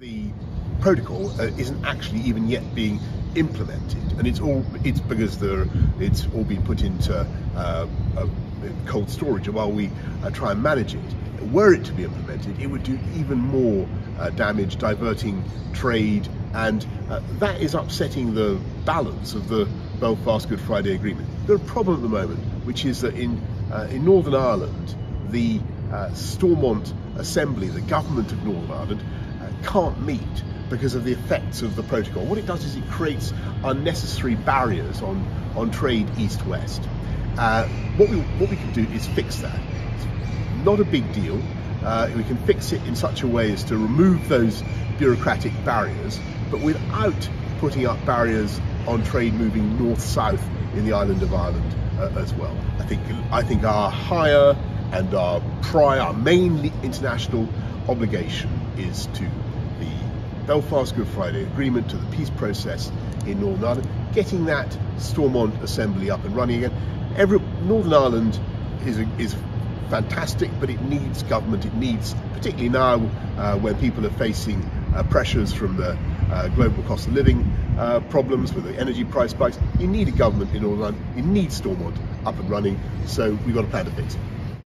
The protocol uh, isn't actually even yet being implemented, and it's all it's because it's all been put into uh, cold storage while we uh, try and manage it. Were it to be implemented, it would do even more uh, damage, diverting trade, and uh, that is upsetting the balance of the Belfast Good Friday Agreement. Got a problem at the moment, which is that in uh, in Northern Ireland, the Stormont Assembly, the government of Northern Ireland, can't meet because of the effects of the protocol. What it does is it creates unnecessary barriers on, on trade east-west. Uh, what, we, what we can do is fix that. It's not a big deal. Uh, we can fix it in such a way as to remove those bureaucratic barriers, but without putting up barriers on trade moving north-south in the island of Ireland uh, as well. I think, I think our higher and our prior, our main international obligation is to Belfast Good Friday Agreement to the peace process in Northern Ireland, getting that Stormont Assembly up and running again. Every, Northern Ireland is, is fantastic, but it needs government. It needs, particularly now uh, when people are facing uh, pressures from the uh, global cost of living uh, problems with the energy price spikes, you need a government in Northern Ireland. You need Stormont up and running. So we've got a plan to fix it.